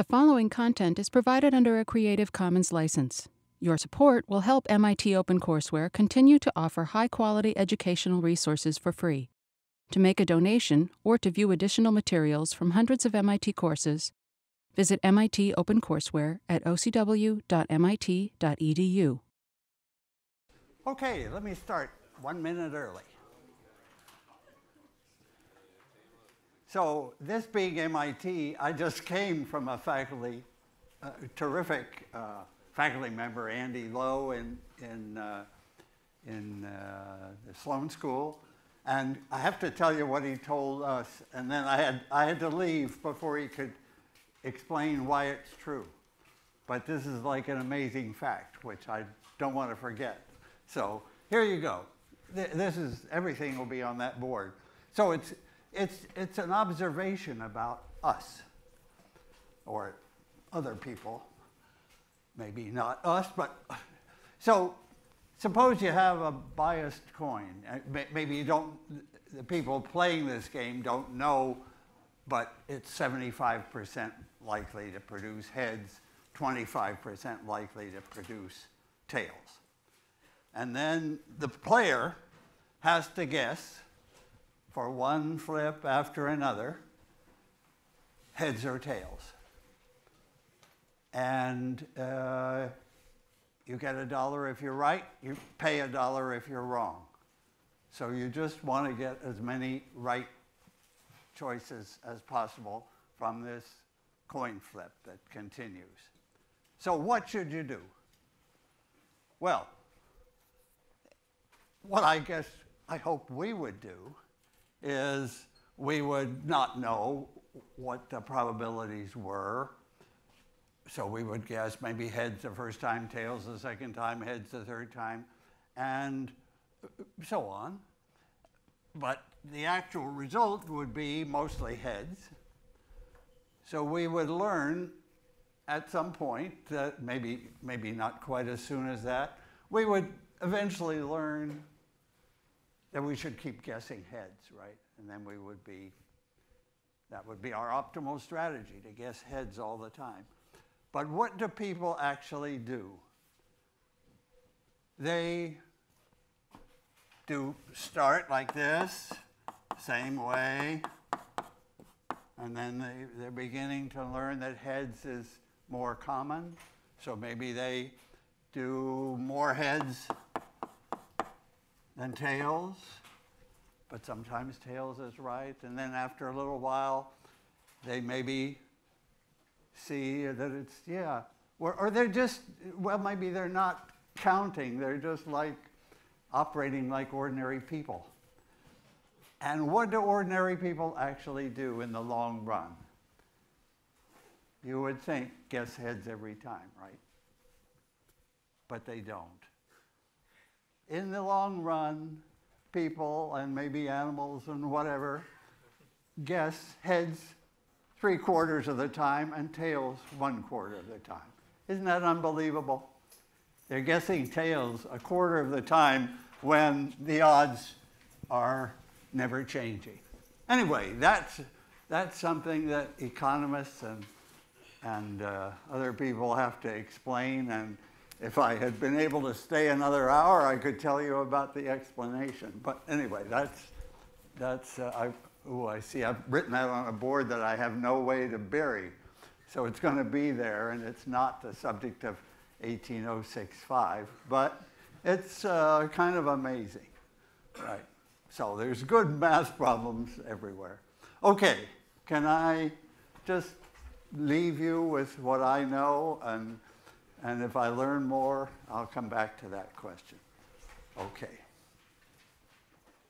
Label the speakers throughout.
Speaker 1: The following content is provided under a Creative Commons license. Your support will help MIT OpenCourseWare continue to offer high quality educational resources for free. To make a donation or to view additional materials from hundreds of MIT courses, visit MIT OpenCourseWare at ocw.mit.edu.
Speaker 2: Okay, let me start one minute early. So this being MIT, I just came from a faculty, uh, terrific uh, faculty member, Andy Lo, in, in, uh, in uh, the Sloan School. And I have to tell you what he told us, and then I had, I had to leave before he could explain why it's true. But this is like an amazing fact, which I don't want to forget. So here you go. This is, everything will be on that board. So it's, it's, it's an observation about us or other people. Maybe not us, but so suppose you have a biased coin. Uh, maybe you don't, the people playing this game don't know, but it's 75% likely to produce heads, 25% likely to produce tails. And then the player has to guess for one flip after another, heads or tails. And uh, you get a dollar if you're right, you pay a dollar if you're wrong. So you just want to get as many right choices as possible from this coin flip that continues. So what should you do? Well, what I guess I hope we would do is we would not know what the probabilities were. So we would guess maybe heads the first time, tails the second time, heads the third time, and so on. But the actual result would be mostly heads. So we would learn at some point that maybe, maybe not quite as soon as that, we would eventually learn that we should keep guessing heads, right? And then we would be, that would be our optimal strategy to guess heads all the time. But what do people actually do? They do start like this, same way, and then they, they're beginning to learn that heads is more common. So maybe they do more heads than tails, but sometimes tails is right. And then after a little while, they maybe see that it's, yeah, or, or they're just, well, maybe they're not counting, they're just like operating like ordinary people. And what do ordinary people actually do in the long run? You would think guess heads every time, right? But they don't in the long run, people and maybe animals and whatever guess heads three quarters of the time and tails one quarter of the time. Isn't that unbelievable? They're guessing tails a quarter of the time when the odds are never changing. Anyway, that's, that's something that economists and, and uh, other people have to explain and if I had been able to stay another hour, I could tell you about the explanation. But anyway, that's, that's uh, I, I see I've written that on a board that I have no way to bury. So it's going to be there, and it's not the subject of 18065, but it's uh, kind of amazing, right? So there's good math problems everywhere. Okay, can I just leave you with what I know and and if I learn more, I'll come back to that question. Okay.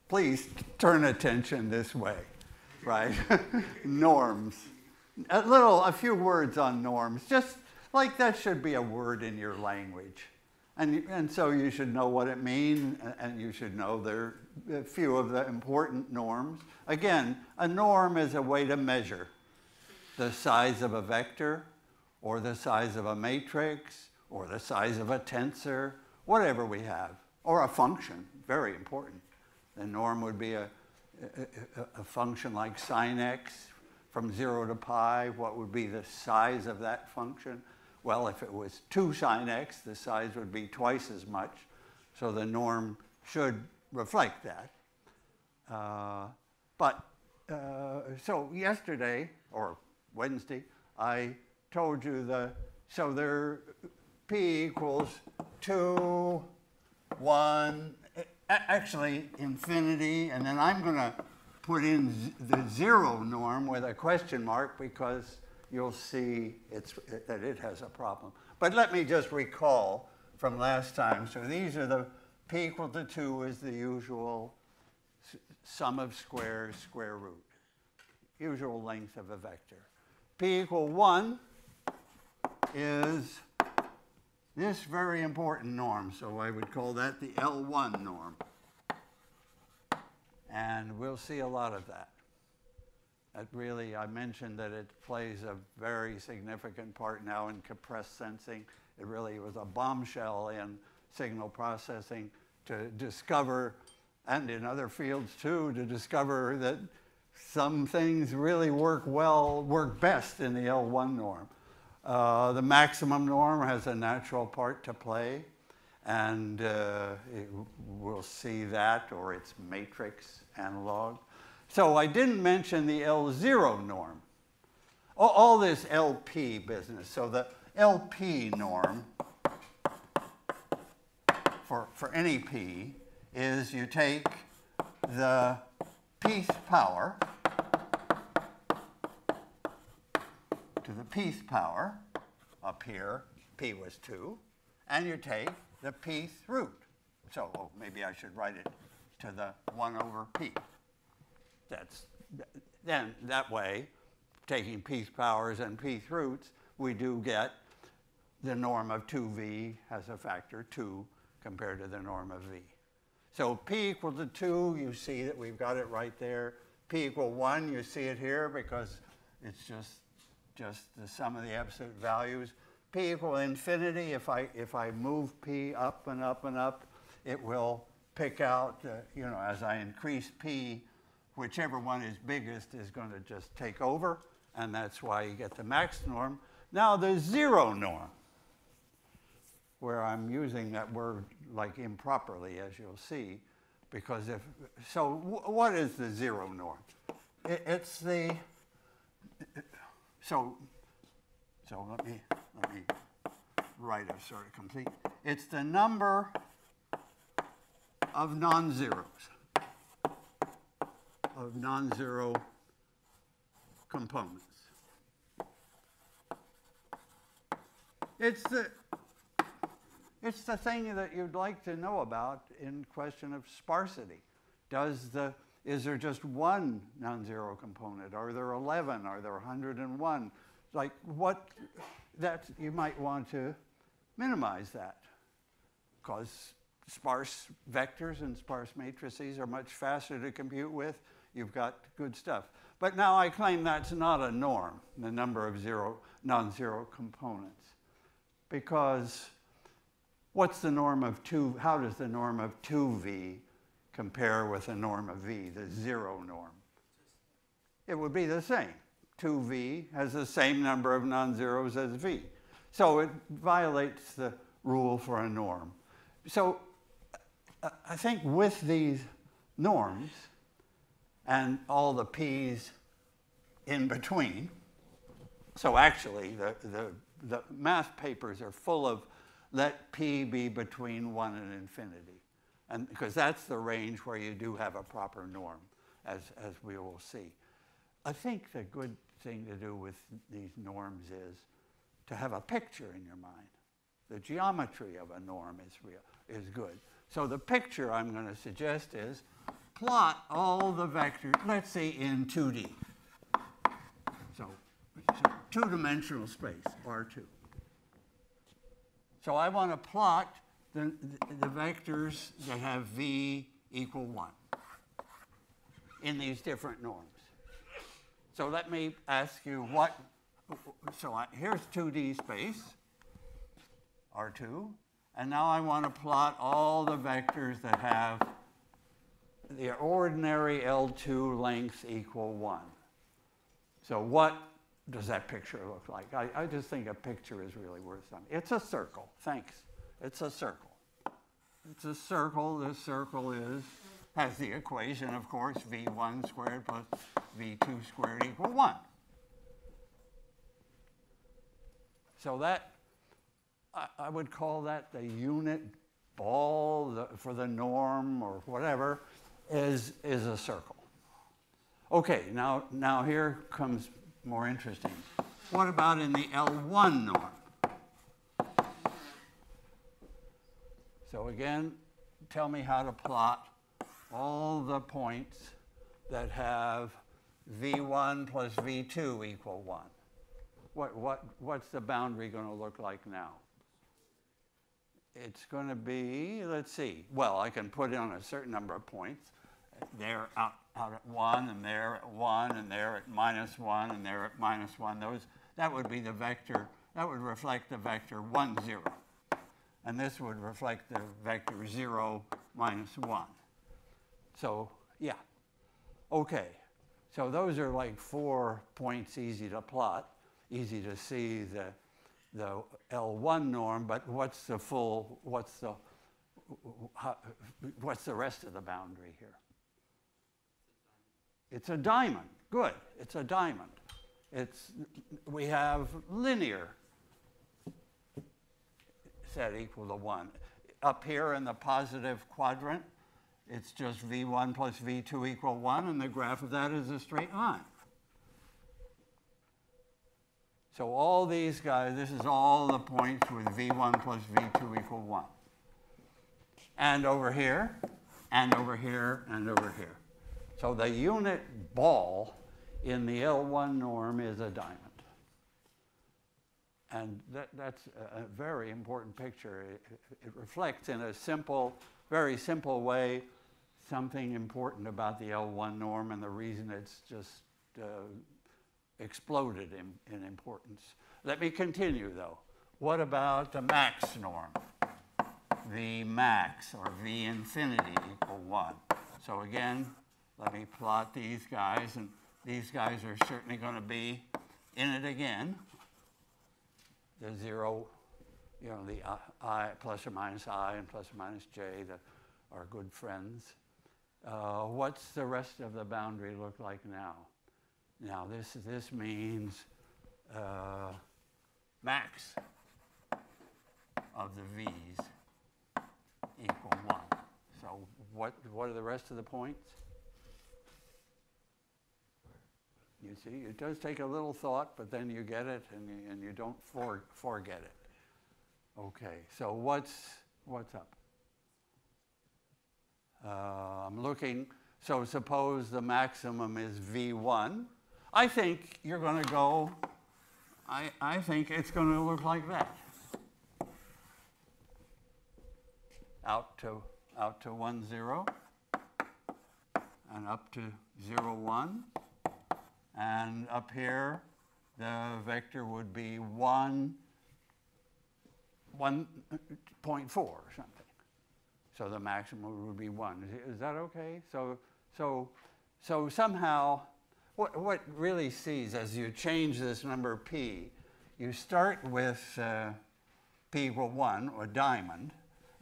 Speaker 2: Please turn attention this way, right? norms. A little, a few words on norms, just like that should be a word in your language. And, and so you should know what it means, and you should know there a few of the important norms. Again, a norm is a way to measure the size of a vector, or the size of a matrix, or the size of a tensor, whatever we have, or a function, very important. The norm would be a, a, a function like sine x from 0 to pi, what would be the size of that function? Well, if it was 2 sine x, the size would be twice as much. So the norm should reflect that. Uh, but uh, so yesterday or Wednesday, I told you the so there p equals 2, 1, actually infinity, and then I'm going to put in the zero norm with a question mark because you'll see it's, that it has a problem. But let me just recall from last time. So these are the p equal to 2 is the usual sum of squares, square root, usual length of a vector. p equal 1 is this very important norm, so I would call that the L1 norm. And we'll see a lot of that. That really, I mentioned that it plays a very significant part now in compressed sensing. It really was a bombshell in signal processing to discover, and in other fields too, to discover that some things really work well, work best in the L1 norm. Uh, the maximum norm has a natural part to play, and uh, it, we'll see that, or its matrix analog. So I didn't mention the L0 norm. All, all this LP business. So the LP norm for, for any P is you take the pth power to the pth power up here, p was 2, and you take the pth root. So oh, maybe I should write it to the 1 over p. That's, then that way, taking pth powers and pth roots, we do get the norm of 2v has a factor 2 compared to the norm of v. So p equal to 2, you see that we've got it right there. p equal 1, you see it here because it's just just the sum of the absolute values. P equal infinity, if I, if I move P up and up and up, it will pick out, uh, you know, as I increase P, whichever one is biggest is going to just take over, and that's why you get the max norm. Now the zero norm, where I'm using that word like improperly, as you'll see, because if, so what is the zero norm? It, it's the, so, so let me, let me write a sort of complete. It's the number of non-zeros, of non-zero components. It's the, it's the thing that you'd like to know about in question of sparsity. Does the is there just one non-zero component? Are there 11? Are there 101? Like what, that you might want to minimize that because sparse vectors and sparse matrices are much faster to compute with. You've got good stuff. But now I claim that's not a norm, the number of zero, non-zero components. Because what's the norm of 2, how does the norm of 2v compare with the norm of v, the zero norm? It would be the same. 2v has the same number of non-zeros as v. So it violates the rule for a norm. So uh, I think with these norms and all the p's in between, so actually the, the, the math papers are full of let p be between 1 and infinity and because that's the range where you do have a proper norm, as, as we will see. I think the good thing to do with these norms is to have a picture in your mind. The geometry of a norm is, real, is good. So the picture I'm going to suggest is plot all the vectors, let's say in 2D. So, so two-dimensional space, R2. So I want to plot the, the vectors that have v equal 1 in these different norms. So let me ask you what, so I, here's 2D space, R2, and now I want to plot all the vectors that have the ordinary L2 length equal 1. So what does that picture look like? I, I just think a picture is really worth something. It's a circle. Thanks. It's a circle. It's a circle. This circle is has the equation, of course, v1 squared plus v2 squared equal 1. So that, I, I would call that the unit ball the, for the norm or whatever, is, is a circle. Okay, now, now here comes more interesting. What about in the L1 norm? So again, tell me how to plot all the points that have v1 plus v2 equal 1. What, what, what's the boundary going to look like now? It's going to be, let's see, well, I can put in a certain number of points. There out, out at 1, and there at 1, and there at minus 1, and there at minus 1. Those, that would be the vector, that would reflect the vector 1, 0. And this would reflect the vector 0, minus 1. So, yeah. Okay. So those are like four points easy to plot, easy to see the, the L1 norm, but what's the full, what's the, how, what's the rest of the boundary here? It's a diamond. Good. It's a diamond. It's, we have linear set equal to 1. Up here in the positive quadrant, it's just v1 plus v2 equal 1, and the graph of that is a straight line. So all these guys, this is all the points with v1 plus v2 equal 1. And over here, and over here, and over here. So the unit ball in the L1 norm is a diamond. And that, that's a very important picture. It, it reflects in a simple, very simple way something important about the L1 norm and the reason it's just uh, exploded in, in importance. Let me continue though. What about the max norm? V max or V infinity equal 1. So again, let me plot these guys, and these guys are certainly going to be in it again. The 0, you know, the i plus or minus i and plus or minus j that are good friends. Uh, what's the rest of the boundary look like now? Now this, this means uh, max of the v's equal 1. So what, what are the rest of the points? You see, it does take a little thought, but then you get it and you, and you don't for, forget it. Okay, so what's, what's up? Uh, I'm looking, so suppose the maximum is V1. I think you're going to go, I, I think it's going to look like that. Out to, out to 1, 0, and up to 0, 1. And up here, the vector would be 1, 1.4 or something. So the maximum would be one. Is, is that okay? So, so, so somehow, what, what really sees as you change this number p, you start with uh, p equal one, or diamond,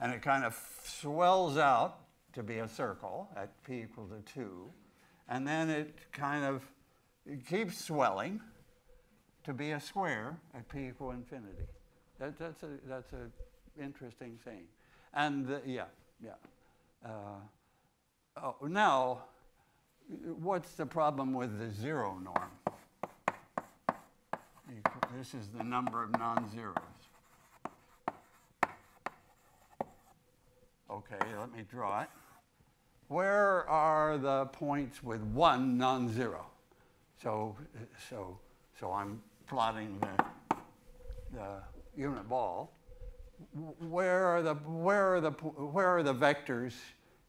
Speaker 2: and it kind of swells out to be a circle at p equal to two, and then it kind of it keeps swelling to be a square at p equal infinity. That, that's a that's an interesting thing, and the, yeah. Yeah. Uh, oh, now, what's the problem with the zero norm? This is the number of non-zeros. Okay, let me draw it. Where are the points with one non-zero? So, so, so I'm plotting the, the unit ball where are the where are the where are the vectors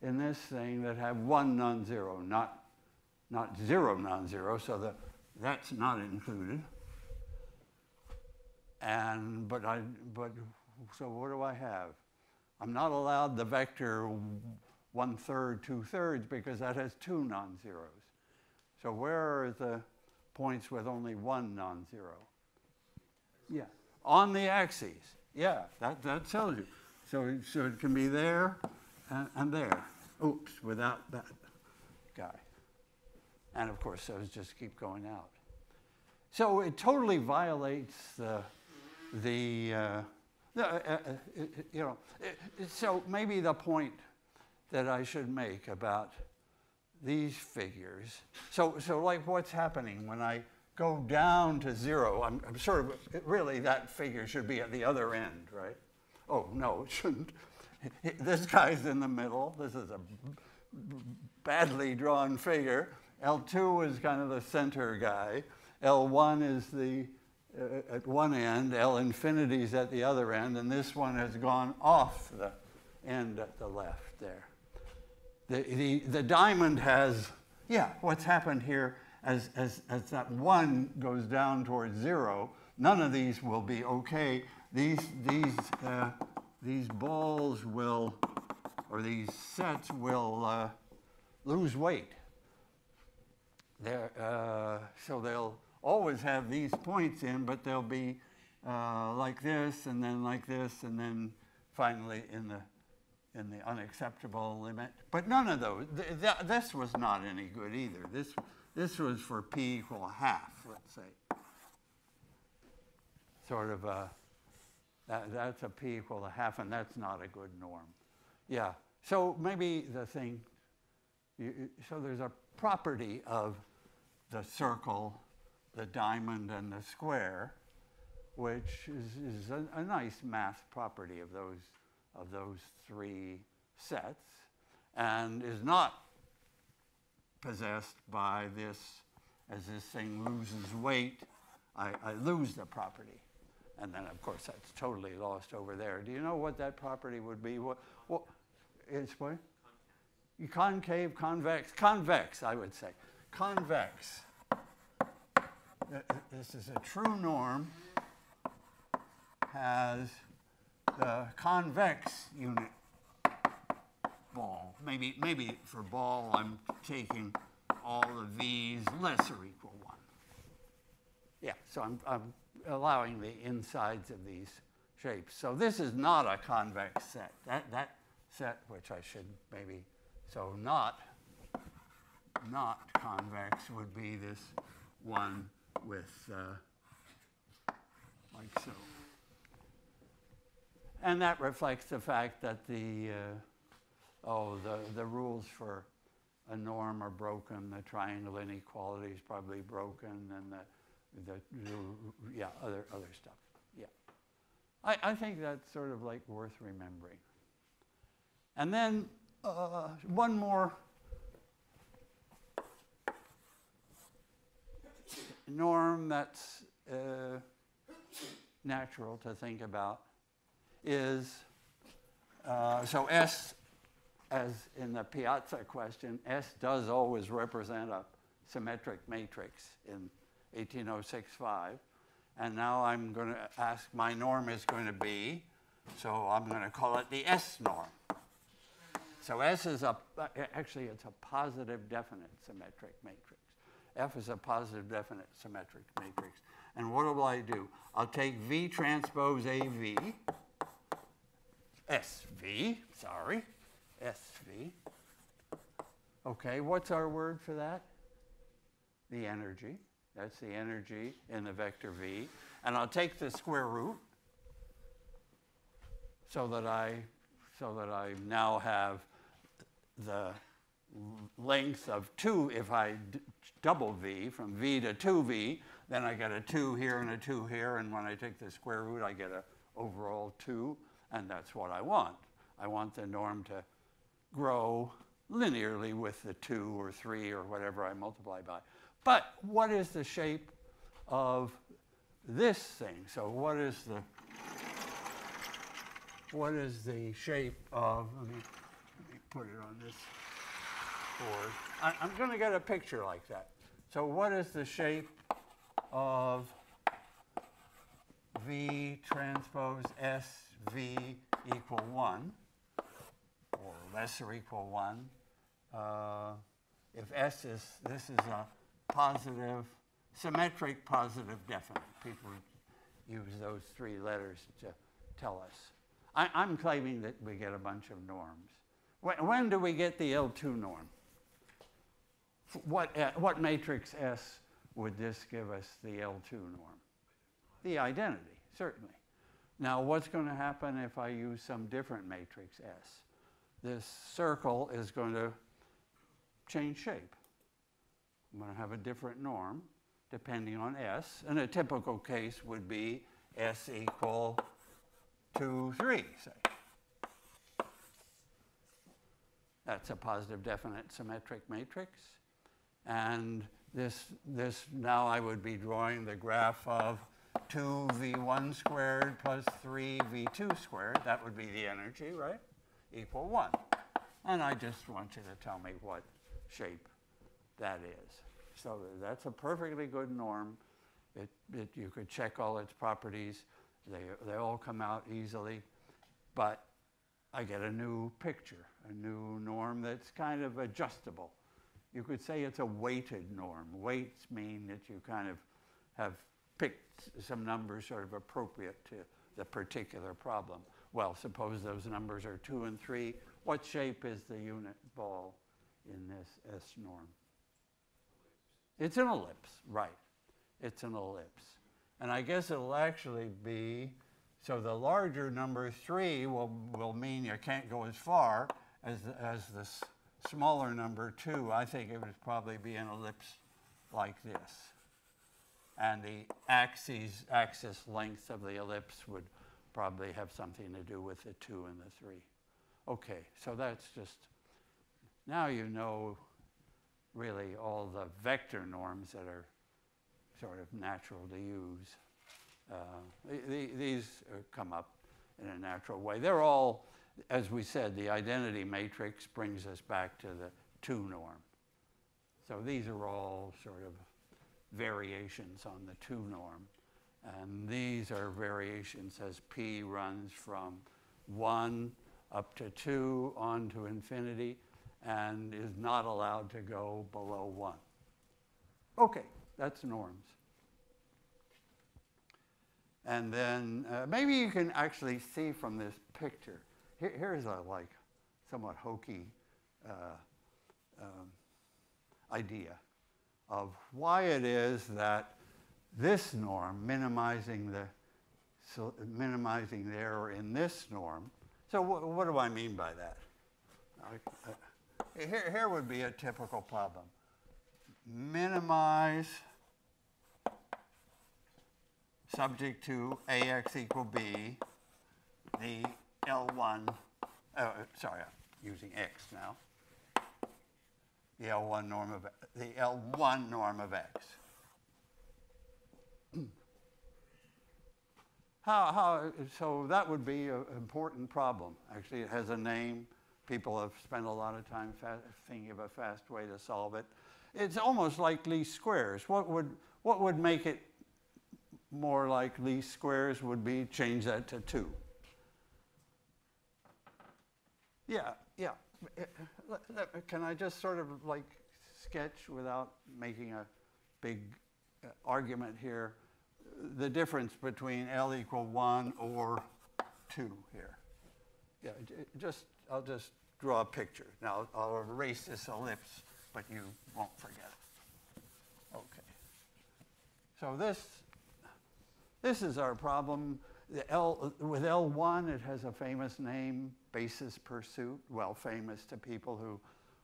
Speaker 2: in this thing that have one non-zero, not not zero non-zero, so that that's not included. And but I but so what do I have? I'm not allowed the vector one third, two thirds because that has two non-zeros. So where are the points with only one non-zero. Yeah, on the axes. Yeah, that, that tells you. So, so it can be there and, and there. Oops, without that guy. And of course, those just keep going out. So it totally violates the, the, uh, uh, uh, uh you know, so maybe the point that I should make about these figures. So, so like what's happening when I go down to zero, I'm, I'm sort of, really that figure should be at the other end, right? Oh, no, it shouldn't. This guy's in the middle. This is a badly drawn figure. L2 is kind of the center guy. L1 is the uh, at one end, L infinity is at the other end, and this one has gone off the end at the left there. The, the, diamond has, yeah, what's happened here as, as, as that one goes down towards zero, none of these will be okay. These, these, uh, these balls will, or these sets will uh, lose weight. Uh, so they'll always have these points in, but they'll be uh, like this, and then like this, and then finally in the in the unacceptable limit. But none of those. Th th this was not any good either. This this was for p equal half, let's say. Sort of a that, that's a p equal to half, and that's not a good norm. Yeah. So maybe the thing. You, so there's a property of the circle the diamond and the square, which is, is a, a, nice math property of those, of those three sets, and is not possessed by this, as this thing loses weight, I, I lose the property. And then, of course, that's totally lost over there. Do you know what that property would be? What, what, it's what? Concave, convex, convex, I would say. Convex this is a true norm, has the convex unit ball. Maybe, maybe for ball, I'm taking all of v's less or equal 1. Yeah, so I'm, I'm allowing the insides of these shapes. So this is not a convex set. That, that set, which I should maybe, so not, not convex would be this one with uh, like so. And that reflects the fact that the, uh, oh, the, the rules for a norm are broken, the triangle inequality is probably broken, and the, the, yeah, other, other stuff. Yeah. I, I think that's sort of like worth remembering. And then uh, one more norm that's uh, natural to think about is uh, so S, as in the Piazza question, S does always represent a symmetric matrix in 18065. And now I'm going to ask my norm is going to be, so I'm going to call it the S norm. So S is a, actually it's a positive definite symmetric matrix. F is a positive definite symmetric matrix. And what will I do? I'll take V transpose AV, SV, sorry, SV. Okay, what's our word for that? The energy. That's the energy in the vector V. And I'll take the square root so that I, so that I now have the length of 2 if I double v, from v to 2v, then I get a 2 here and a 2 here, and when I take the square root, I get an overall 2, and that's what I want. I want the norm to grow linearly with the 2 or 3 or whatever I multiply by. But what is the shape of this thing? So what is the what is the shape of, let me, let me put it on this board. I, I'm going to get a picture like that. So what is the shape of V transpose S V equal 1, or less or equal 1? Uh, if S is, this is a positive symmetric, positive, definite. People use those three letters to tell us. I, I'm claiming that we get a bunch of norms. When, when do we get the L2 norm? What, uh, what matrix S would this give us the L2 norm? The identity, certainly. Now, what's going to happen if I use some different matrix S? This circle is going to change shape. I'm going to have a different norm depending on S. And a typical case would be S equal to 3, say. That's a positive definite symmetric matrix. And this, this now I would be drawing the graph of 2v1 squared plus 3v2 squared. That would be the energy, right? Equal 1. And I just want you to tell me what shape that is. So that's a perfectly good norm. It, it, you could check all its properties. They, they all come out easily. But I get a new picture, a new norm that's kind of adjustable. You could say it's a weighted norm. Weights mean that you kind of have picked some numbers sort of appropriate to the particular problem. Well, suppose those numbers are 2 and 3. What shape is the unit ball in this S norm? It's an ellipse, right. It's an ellipse. And I guess it'll actually be, so the larger number 3 will, will mean you can't go as far as, as the smaller number 2. I think it would probably be an ellipse like this. And the axes, axis length of the ellipse would probably have something to do with the 2 and the 3. Okay, so that's just, now you know really all the vector norms that are sort of natural to use. Uh, the, these come up in a natural way. They're all, as we said, the identity matrix brings us back to the 2 norm. So these are all sort of variations on the 2 norm. And these are variations as p runs from 1 up to 2 on to infinity and is not allowed to go below 1. Okay, that's norms. And then uh, maybe you can actually see from this picture. Here, here's a like somewhat hokey uh, um, idea of why it is that this norm, minimizing the, so minimizing the error in this norm. So wh what do I mean by that? I, uh, here, here would be a typical problem. Minimize subject to AX equal B, the L1, uh, sorry, I'm using X now, the L1 norm of, the L1 norm of X. how, how, so that would be an important problem. Actually, it has a name. People have spent a lot of time thinking of a fast way to solve it. It's almost like least squares. What would, what would make it more like least squares would be change that to 2. Yeah, yeah. Can I just sort of like sketch without making a big uh, argument here the difference between L equal 1 or 2 here? Yeah, just, I'll just draw a picture. Now, I'll erase this ellipse, but you won't forget. Okay. So this, this is our problem. The L, with L1, it has a famous name, basis pursuit, well famous to people who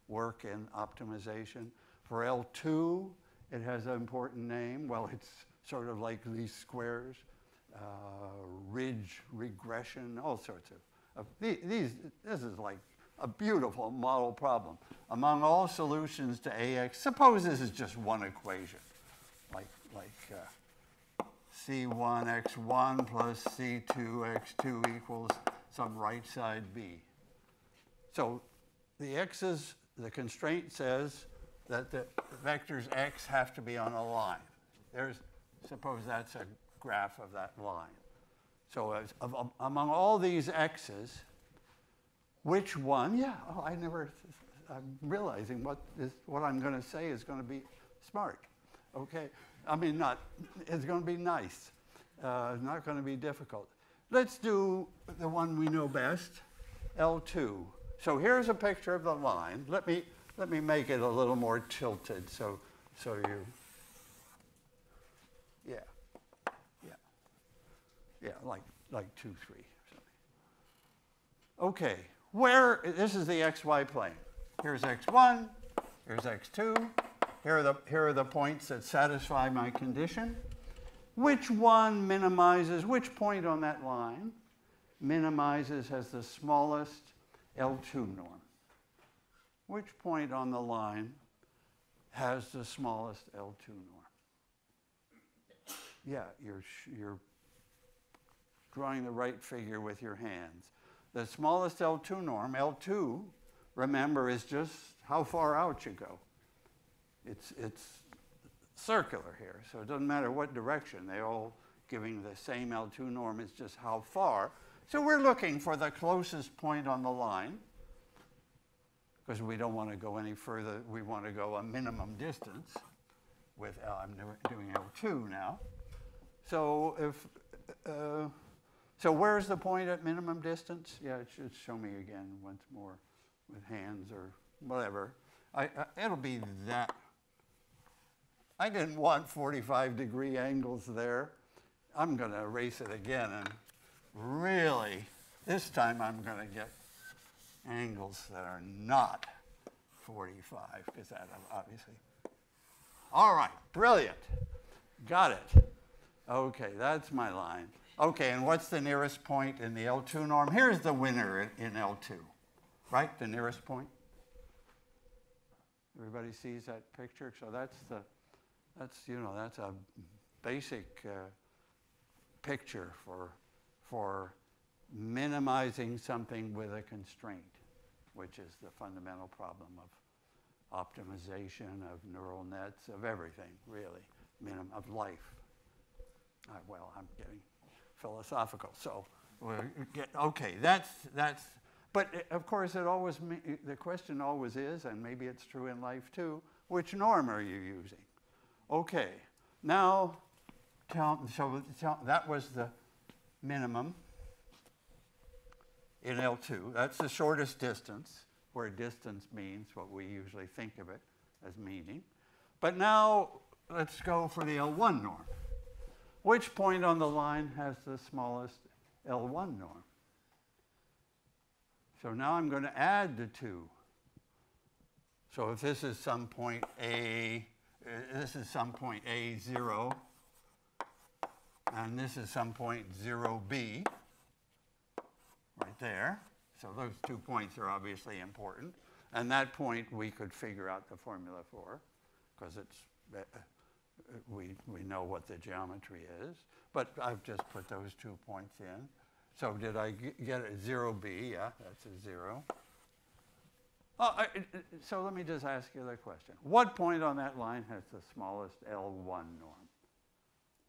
Speaker 2: work in optimization. For L2, it has an important name. Well, it's sort of like least squares, uh, ridge regression, all sorts of, of these, this is like a beautiful model problem. Among all solutions to AX, suppose this is just one equation, like, like uh, C1x1 plus C2x2 equals some right side B. So the x's, the constraint says that the vectors x have to be on a line. There's, suppose that's a graph of that line. So as, of, among all these x's, which one? Yeah, oh, I never, I'm realizing what, is, what I'm going to say is going to be smart. Okay, I mean, not, it's going to be nice. Uh, not going to be difficult. Let's do the one we know best, L2. So here's a picture of the line. Let me, let me make it a little more tilted so, so you, yeah, yeah, yeah, like, like 2, 3. or something. Okay, where, this is the xy plane. Here's x1, here's x2, here are, the, here are the points that satisfy my condition. Which one minimizes, which point on that line minimizes has the smallest L2 norm? Which point on the line has the smallest L2 norm? Yeah, you're, you're drawing the right figure with your hands. The smallest L2 norm, L2, remember, is just how far out you go. It's, it's circular here, so it doesn't matter what direction. They're all giving the same L2 norm, it's just how far. So we're looking for the closest point on the line because we don't want to go any further. We want to go a minimum distance with L. I'm doing L2 now. So if, uh, so where's the point at minimum distance? Yeah, it should show me again once more with hands or whatever. I, I, it'll be that I didn't want 45 degree angles there. I'm going to erase it again and really, this time I'm going to get angles that are not 45 because that obviously. All right, brilliant. Got it. Okay, that's my line. Okay, and what's the nearest point in the L2 norm? Here's the winner in L2, right? The nearest point. Everybody sees that picture? So that's the that's, you know, that's a basic uh, picture for, for minimizing something with a constraint, which is the fundamental problem of optimization, of neural nets, of everything, really, minimum of life. Uh, well, I'm getting philosophical. So, okay, that's, that's, but uh, of course, it always, the question always is, and maybe it's true in life too, which norm are you using? Okay, now, tell, so tell, that was the minimum in L2. That's the shortest distance, where distance means what we usually think of it as meaning. But now, let's go for the L1 norm. Which point on the line has the smallest L1 norm? So now I'm going to add the two. So if this is some point A this is some point A0, and this is some point 0B, right there. So those two points are obviously important. And that point we could figure out the formula for, because it's, uh, we, we know what the geometry is. But I've just put those two points in. So did I get a 0B? Yeah, that's a 0. I, so let me just ask you the question. What point on that line has the smallest L1 norm?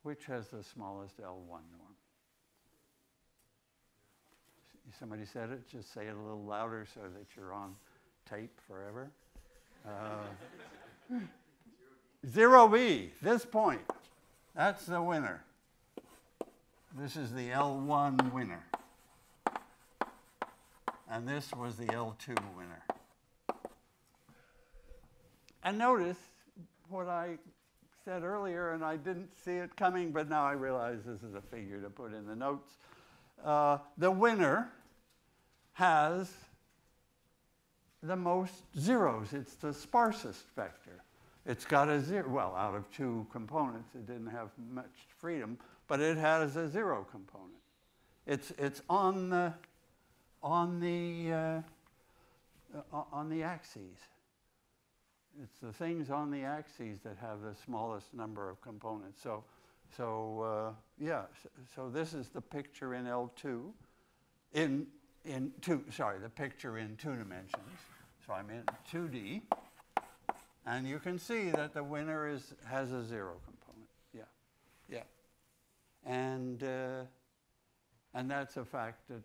Speaker 2: Which has the smallest L1 norm? Somebody said it, just say it a little louder so that you're on tape forever. Uh, zero B, this point. That's the winner. This is the L1 winner. And this was the L2 winner. And notice what I said earlier, and I didn't see it coming, but now I realize this is a figure to put in the notes. Uh, the winner has the most zeros. It's the sparsest vector. It's got a zero, well, out of two components, it didn't have much freedom, but it has a zero component. It's, it's on the, on the, uh, on the axes. It's the things on the axes that have the smallest number of components. So, so uh, yeah, so, so, this is the picture in L2, in, in two, sorry, the picture in two dimensions. So I'm in 2D, and you can see that the winner is, has a zero component. Yeah, yeah. And, uh, and that's a fact that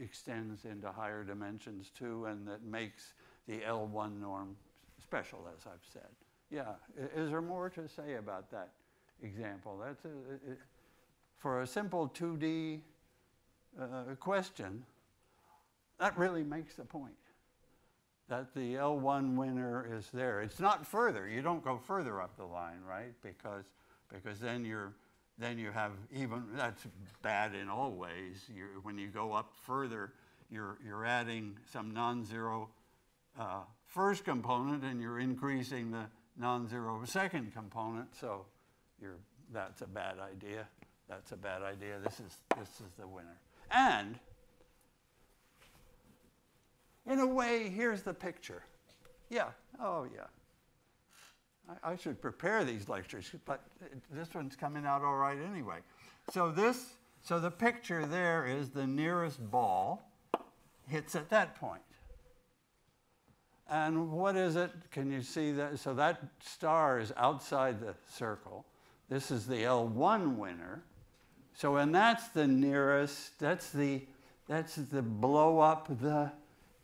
Speaker 2: extends into higher dimensions too, and that makes the L1 norm special, as I've said. Yeah. Is there more to say about that example? That's a, for a simple 2D uh, question, that really makes the point that the L1 winner is there. It's not further. You don't go further up the line, right? Because, because then you're then you have even that's bad in all ways. You're, when you go up further, you're you're adding some non-zero uh, first component, and you're increasing the non-zero second component. So you're that's a bad idea. That's a bad idea. This is this is the winner. And in a way, here's the picture. Yeah, oh yeah. I, I should prepare these lectures, but this one's coming out all right anyway. So this, so the picture there is the nearest ball hits at that point. And what is it? Can you see that? So that star is outside the circle. This is the L1 winner. So, and that's the nearest, that's the, that's the blow up the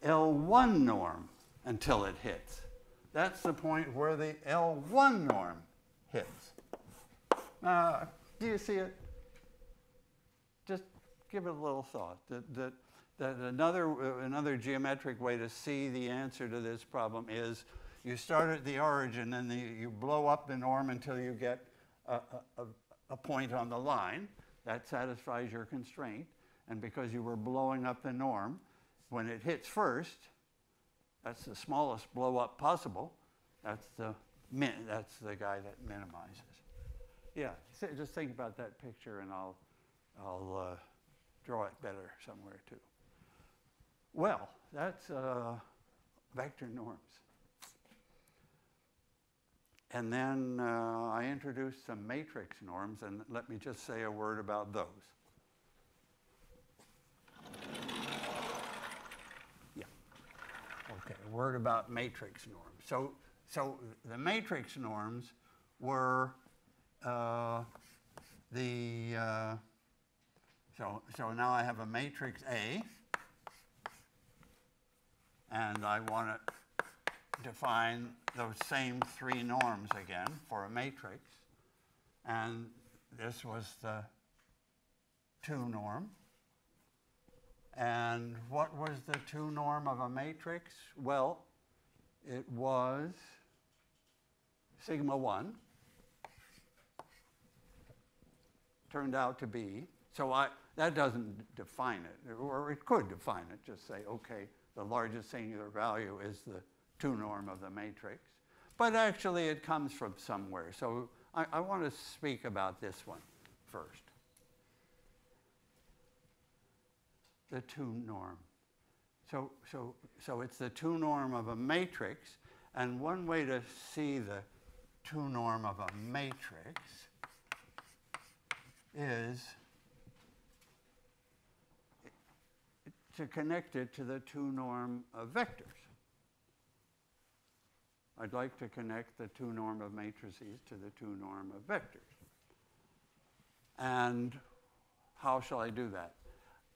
Speaker 2: L1 norm until it hits. That's the point where the L1 norm hits. Uh, do you see it? Just give it a little thought. That, that, that another, uh, another geometric way to see the answer to this problem is you start at the origin and the, you blow up the norm until you get a, a, a point on the line. That satisfies your constraint. And because you were blowing up the norm, when it hits first, that's the smallest blow up possible. That's the, min, that's the guy that minimizes. Yeah, just think about that picture and I'll, I'll uh, draw it better somewhere too. Well, that's uh, vector norms. And then uh, I introduced some matrix norms, and let me just say a word about those. Yeah. Okay, a word about matrix norms. So, so the matrix norms were uh, the, uh, so, so now I have a matrix A, and I want to define those same three norms again for a matrix. And this was the 2 norm. And what was the 2 norm of a matrix? Well, it was sigma 1. Turned out to be. So I, that doesn't define it, or it could define it. Just say, okay, the largest singular value is the 2 norm of the matrix. But actually, it comes from somewhere. So I, I want to speak about this one first. The 2 norm. So, so, so it's the 2 norm of a matrix, and one way to see the 2 norm of a matrix is to connect it to the 2 norm of vectors. I'd like to connect the 2 norm of matrices to the 2 norm of vectors. And how shall I do that?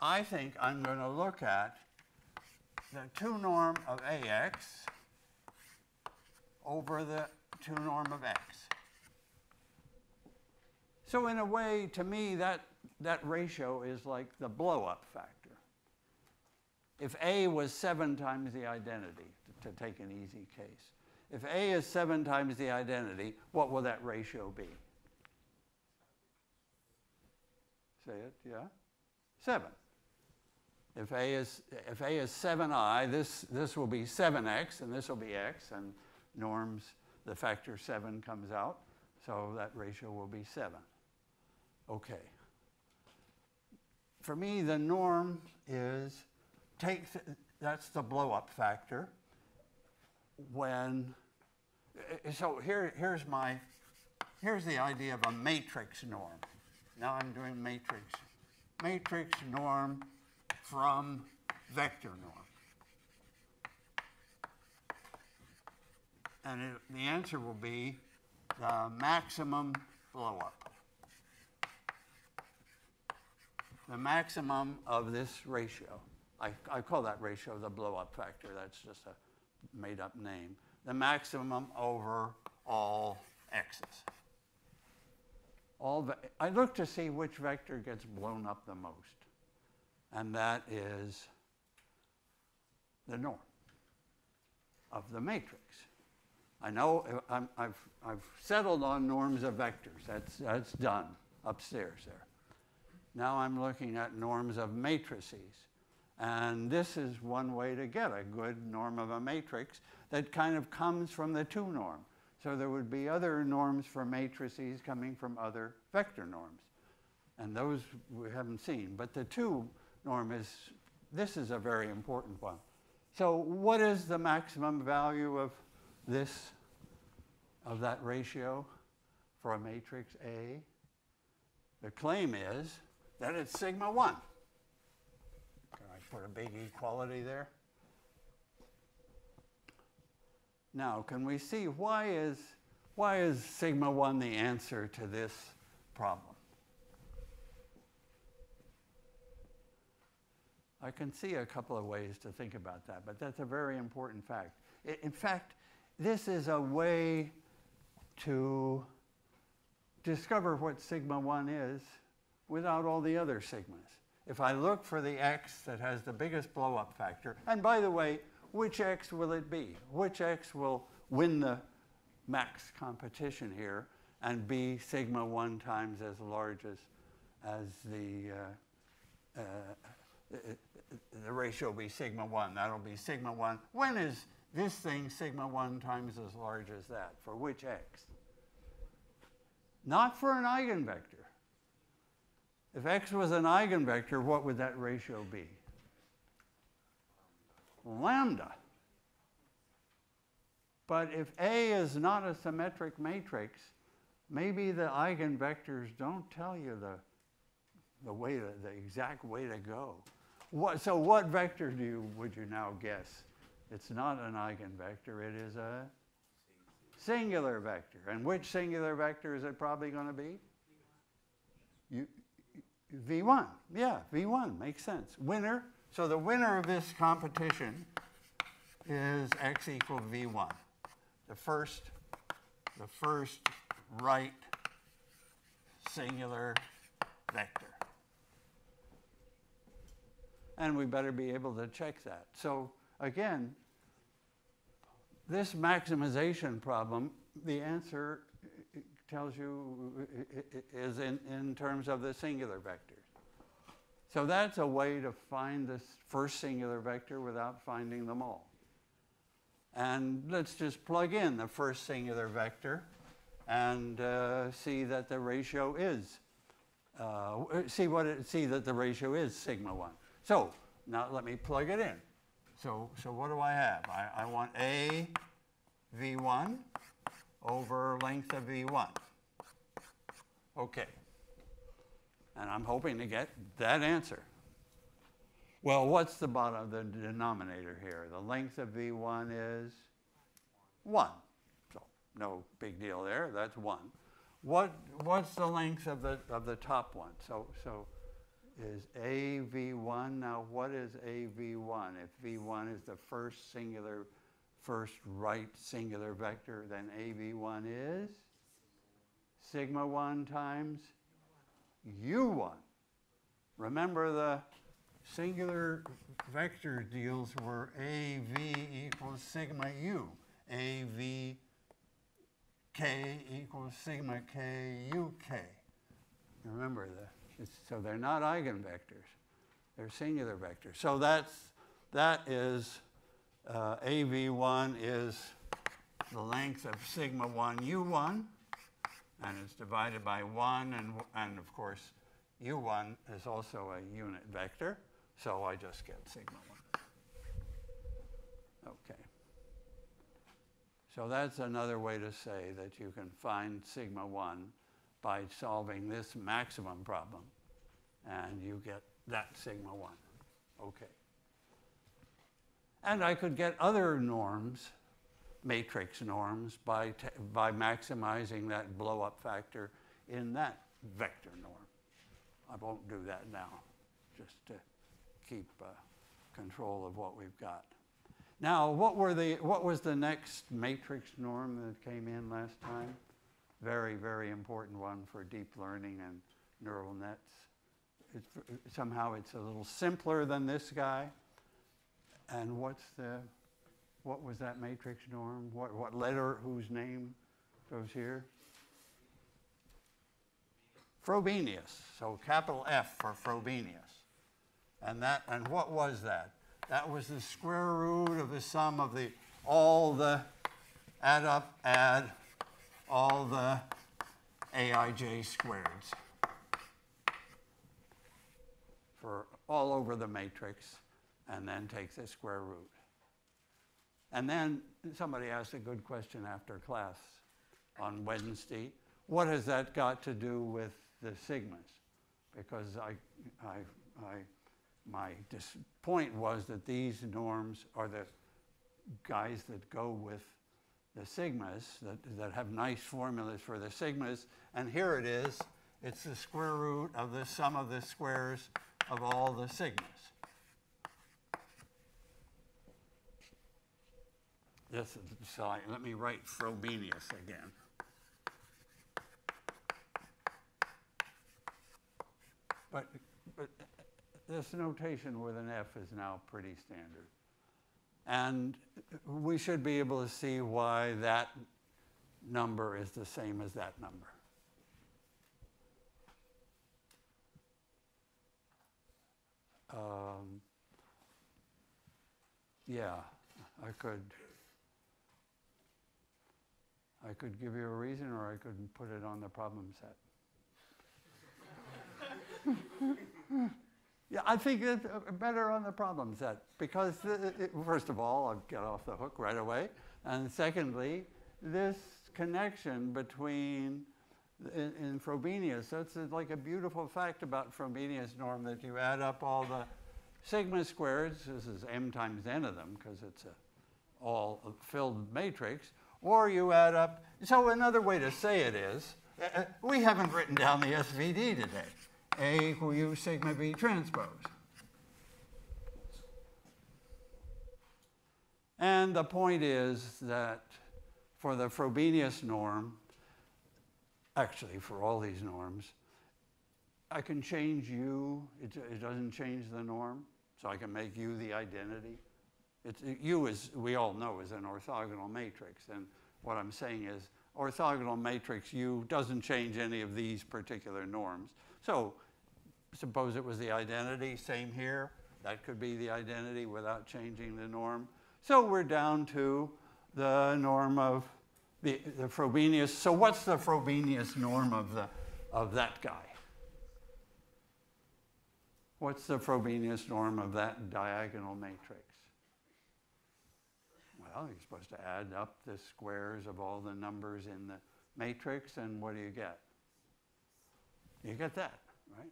Speaker 2: I think I'm going to look at the 2 norm of AX over the 2 norm of X. So in a way, to me, that, that ratio is like the blow-up factor. If A was 7 times the identity, to, to take an easy case, if A is 7 times the identity, what will that ratio be? Say it, yeah? 7. If A is, if A is 7i, this, this will be 7x, and this will be x, and norms, the factor 7 comes out, so that ratio will be 7. Okay. For me, the norm is, take, that's the blow-up factor, when, eh, so here, here's my, here's the idea of a matrix norm. Now I'm doing matrix, matrix norm from vector norm. And it, the answer will be the maximum blow up. The maximum of this ratio. I, I call that ratio the blow up factor. That's just a made up name, the maximum over all x's. All I look to see which vector gets blown up the most, and that is the norm of the matrix. I know I'm, I've, I've settled on norms of vectors. That's, that's done upstairs there. Now I'm looking at norms of matrices. And this is one way to get a good norm of a matrix that kind of comes from the two norm. So there would be other norms for matrices coming from other vector norms. And those we haven't seen. But the two norm is, this is a very important one. So what is the maximum value of this, of that ratio for a matrix A? The claim is that it's sigma 1. Put a big equality there? Now, can we see why is, why is sigma 1 the answer to this problem? I can see a couple of ways to think about that, but that's a very important fact. In fact, this is a way to discover what sigma 1 is without all the other sigmas. If I look for the x that has the biggest blow-up factor, and by the way, which x will it be? Which x will win the max competition here and be sigma 1 times as large as, as the, uh, uh, the ratio be sigma 1. That'll be sigma 1. When is this thing sigma 1 times as large as that? For which x? Not for an eigenvector. If x was an eigenvector, what would that ratio be? Lambda. But if A is not a symmetric matrix, maybe the eigenvectors don't tell you the, the way the exact way to go. What, so what vector do you, would you now guess? It's not an eigenvector, it is a singular vector. And which singular vector is it probably going to be? You, V1. Yeah, V1 makes sense. Winner. So the winner of this competition is x equal V1. The first, the first right singular vector. And we better be able to check that. So again, this maximization problem, the answer tells you is in, in terms of the singular vectors. So that's a way to find this first singular vector without finding them all. And let's just plug in the first singular vector and uh, see that the ratio is, uh, see, what it, see that the ratio is sigma 1. So now let me plug it in. So, so what do I have? I, I want A V1 over length of V1. Okay. And I'm hoping to get that answer. Well, what's the bottom of the denominator here? The length of V1 is 1. So no big deal there. That's 1. What, what's the length of the, of the top one? So, so is AV1. Now, what is AV1? If V1 is the first singular first right singular vector, then AV1 is sigma 1 times U1. Remember the singular vector deals were AV equals sigma U. AV K equals sigma K UK. Remember that. So they're not eigenvectors. They're singular vectors. So that's, that is uh, AV1 is the length of sigma 1 U1, and it's divided by 1, and, and of course, U1 is also a unit vector, so I just get sigma 1. Okay. So that's another way to say that you can find sigma 1 by solving this maximum problem, and you get that sigma 1. Okay. And I could get other norms, matrix norms, by, by maximizing that blow up factor in that vector norm. I won't do that now, just to keep uh, control of what we've got. Now, what were the what was the next matrix norm that came in last time? Very, very important one for deep learning and neural nets. It's, somehow it's a little simpler than this guy. And what's the what was that matrix norm? What what letter whose name goes here? Frobenius. So capital F for Frobenius. And that and what was that? That was the square root of the sum of the all the add up, add all the aij squareds for all over the matrix and then take the square root. And then somebody asked a good question after class on Wednesday. What has that got to do with the sigmas? Because I, I, I my point was that these norms are the guys that go with the sigmas, that, that have nice formulas for the sigmas. And here it is. It's the square root of the sum of the squares of all the sigmas. This is, let me write Frobenius again. But, but this notation with an F is now pretty standard. And we should be able to see why that number is the same as that number. Um, yeah, I could. I could give you a reason, or I could put it on the problem set. Yeah, I think it's uh, better on the problem set because, uh, uh, it, first of all, I'll get off the hook right away. And secondly, this connection between, uh, in, in Frobenius, that's like a beautiful fact about Frobenius norm that you add up all the sigma squareds, this is m times n of them because it's a all filled matrix, or you add up, so another way to say it is, uh, uh we haven't written down the SVD today. A equal U sigma V transpose. And the point is that for the Frobenius norm, actually for all these norms, I can change U, it, it doesn't change the norm, so I can make U the identity. It's, U is, we all know, is an orthogonal matrix, and what I'm saying is orthogonal matrix U doesn't change any of these particular norms. So suppose it was the identity, same here. That could be the identity without changing the norm. So we're down to the norm of the, the Frobenius. So what's the Frobenius norm of, the, of that guy? What's the Frobenius norm of that diagonal matrix? Well, you're supposed to add up the squares of all the numbers in the matrix, and what do you get? You get that, right?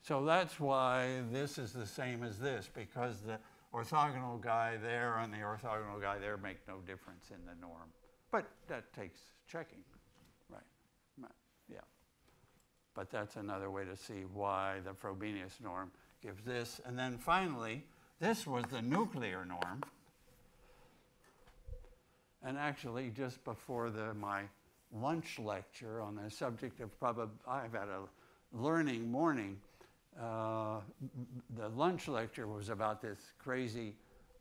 Speaker 2: So that's why this is the same as this, because the orthogonal guy there and the orthogonal guy there make no difference in the norm. But that takes checking, right? Yeah. But that's another way to see why the Frobenius norm gives this. And then finally, this was the nuclear norm. And actually, just before the, my lunch lecture on the subject of probability, I've had a learning morning uh, the lunch lecture was about this crazy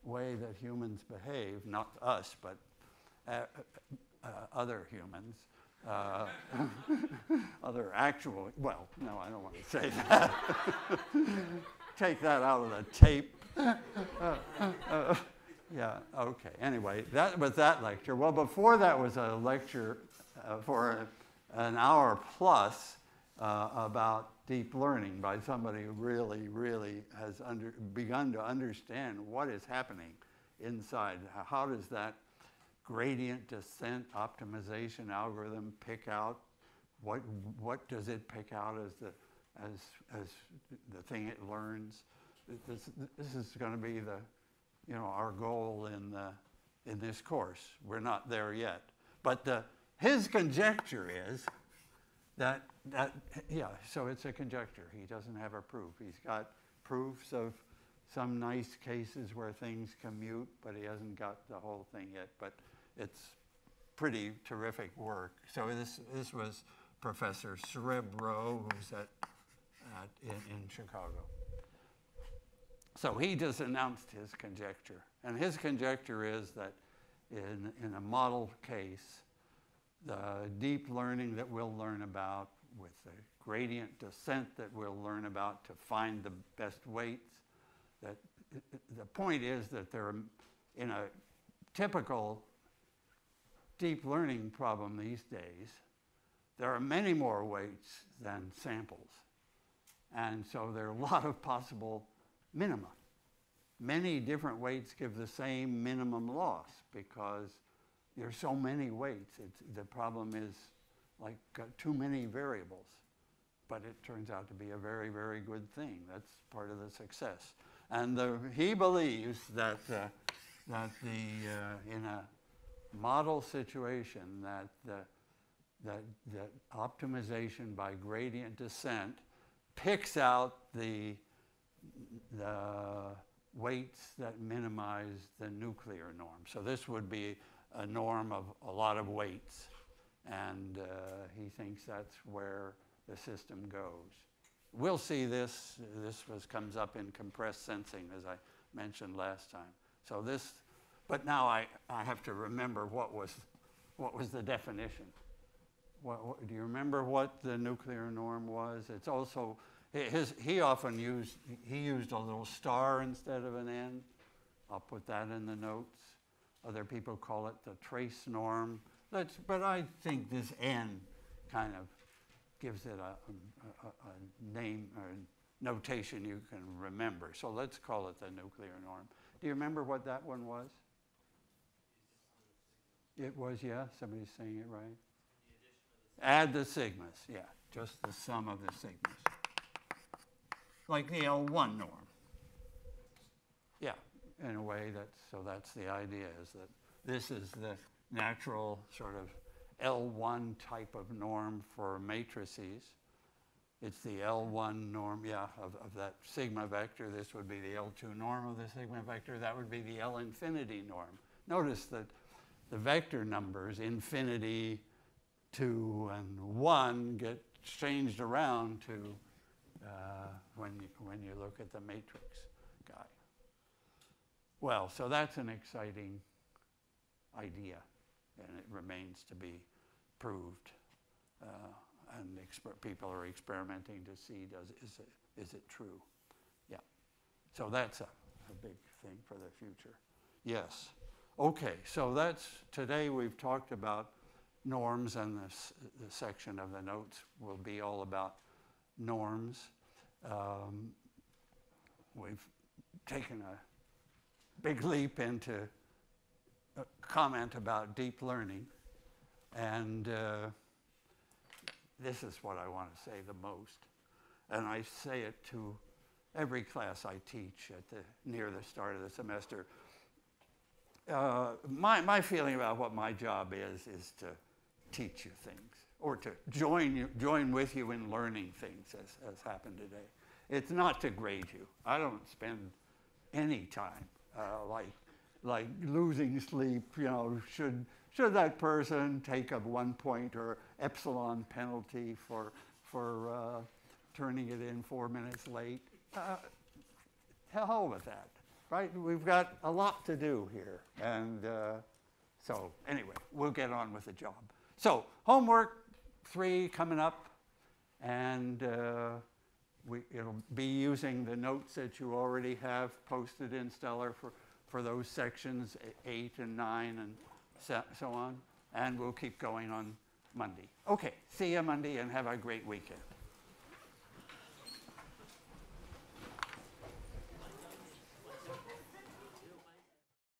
Speaker 2: way that humans behave, not us, but uh, uh, other humans, uh, other actual, well, no, I don't want to say that. Take that out of the tape. Uh, yeah, okay. Anyway, that was that lecture. Well, before that was a lecture for an hour plus about deep learning by somebody who really, really has under, begun to understand what is happening inside. How does that gradient descent optimization algorithm pick out? What, what does it pick out as the, as, as the thing it learns? This, this is going to be the, you know, our goal in, the, in this course. We're not there yet. But the, his conjecture is that, that, yeah, so it's a conjecture. He doesn't have a proof. He's got proofs of some nice cases where things commute, but he hasn't got the whole thing yet. But it's pretty terrific work. So this, this was Professor Srebro, who's at, at in, in Chicago. So he just announced his conjecture. And his conjecture is that in, in a model case, the deep learning that we'll learn about with the gradient descent that we'll learn about to find the best weights, that the point is that there are, in a typical deep learning problem these days, there are many more weights than samples. And so there are a lot of possible minima. Many different weights give the same minimum loss because there's so many weights. It's, the problem is like uh, too many variables. But it turns out to be a very, very good thing. That's part of the success. And the, he believes that, uh, that the, uh, in a model situation, that the, that, that optimization by gradient descent picks out the, the weights that minimize the nuclear norm. So this would be a norm of a lot of weights. And uh, he thinks that's where the system goes. We'll see this. This was, comes up in compressed sensing, as I mentioned last time. So this, but now I, I have to remember what was, what was the definition. What, what, do you remember what the nuclear norm was? It's also, his, he often used, he used a little star instead of an N. I'll put that in the notes. Other people call it the trace norm. That's, but I think this N kind of gives it a, a, a name or notation you can remember. So let's call it the nuclear norm. Do you remember what that one was? It was, yeah, somebody's saying it right. The Add the sigmas, yeah, just the sum of the sigmas. Like the L1 norm. Yeah, in a way that's, so that's the idea is that this is the natural sort of L1 type of norm for matrices. It's the L1 norm, yeah, of, of that sigma vector. This would be the L2 norm of the sigma vector. That would be the L infinity norm. Notice that the vector numbers, infinity, 2, and 1, get changed around to uh, when, you, when you look at the matrix guy. Well, so that's an exciting idea and it remains to be proved. Uh, and people are experimenting to see does is it is it true? Yeah. So that's a, a big thing for the future. Yes. Okay. So that's today we've talked about norms, and this the section of the notes will be all about norms. Um, we've taken a big leap into a comment about deep learning, and uh, this is what I want to say the most. And I say it to every class I teach at the, near the start of the semester. Uh, my, my feeling about what my job is is to teach you things or to join, you, join with you in learning things as, as happened today. It's not to grade you. I don't spend any time uh, like like losing sleep, you know, should, should that person take a one point or epsilon penalty for, for uh, turning it in four minutes late? Uh, hell with that, right? We've got a lot to do here. And uh, so, anyway, we'll get on with the job. So, homework three coming up, and uh, we, it'll be using the notes that you already have posted in Stellar for for those sections, eight and nine and so on. And we'll keep going on Monday. Okay, see you Monday and have a great weekend.